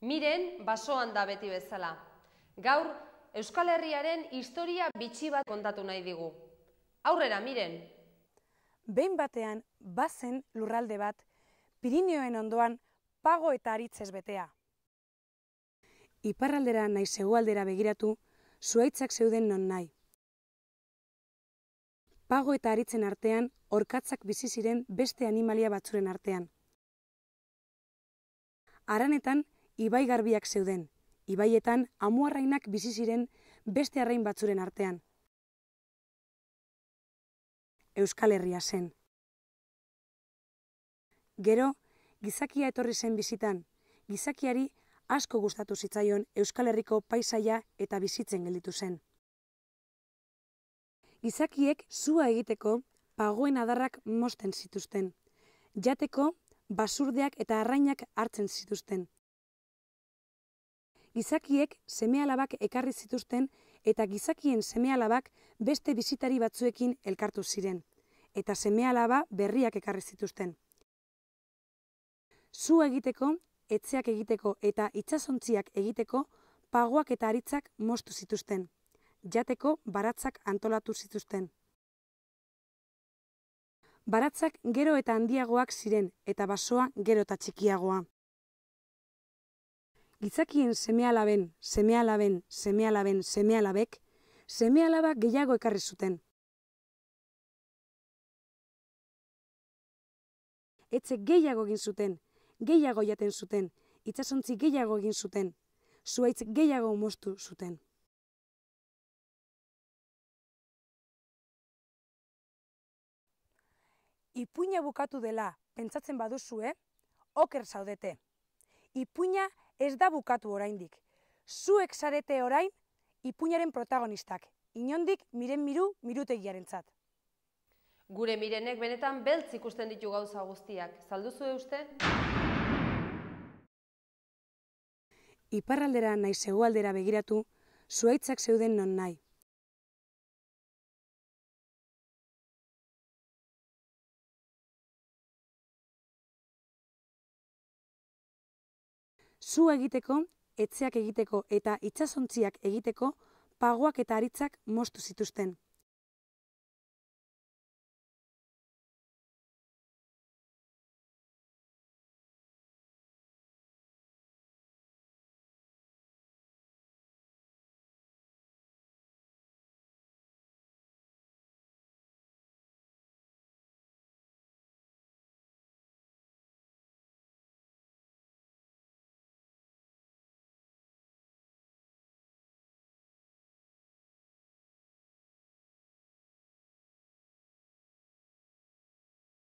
Miren basoan da beti bezala. Gaur, Euskal Herriaren historia bitxi bat kontatu nahi digu. Aurrera, miren! Behin batean, bazen lurralde bat, Pirinioen ondoan, pago eta aritzez betea. Iparraldera nahi zegoaldera begiratu, zuaitzak zeuden non nahi. Pago eta aritzen artean, orkatzak bizi ziren beste animalia batzuren artean. Aranetan, ibai garbiak zeuden, ibaietan amuarrainak bizi ziren beste arrain batzuren artean. Euskal Herria zen. Gero, gizakia etorri zen bizitan, gizakiari asko gustatu zitzaion Euskal Herriko paisaia eta bizitzen gelditu zen. Gizakiek zua egiteko pagoen adarrak mosten zituzten. Jateko basurdeak eta arrainak hartzen zituzten gizakiek semealabak ekarri zituzten eta gizakien semealabak beste bizitari batzuekin elkartu ziren, eta semealaba berriak ekarri zituzten. Zu egiteko, etzeak egiteko eta itsasontziak egiteko pagoak eta aritzak mostu zituzten. Jateko baratzak antolatu zituzten. Baratzak gero eta handiagoak ziren eta basoa gero eta txikiagoa gizakien semealaben, semealaben, semealaben, semealabek, semealaba gehiago ekarri zuten. Etxe gehiago egin zuten, gehiago jaten zuten, itsasontzi gehiago egin zuten, zuaitz gehiago moztu zuten. Ipuina bukatu dela, pentsatzen baduzue, oker zaudete. Ipuina ez da bukatu oraindik. Zuek zarete orain ipuñaren protagonistak. Inondik miren miru mirutegiaren zat. Gure mirenek benetan beltz ikusten ditu gauza guztiak. Zalduzu uste? Iparraldera nahi zegoaldera begiratu, zuaitzak zeuden non nahi. Zu egiteko, etzeak egiteko eta itsasontziak egiteko pagoak eta aritzak mostu zituzten.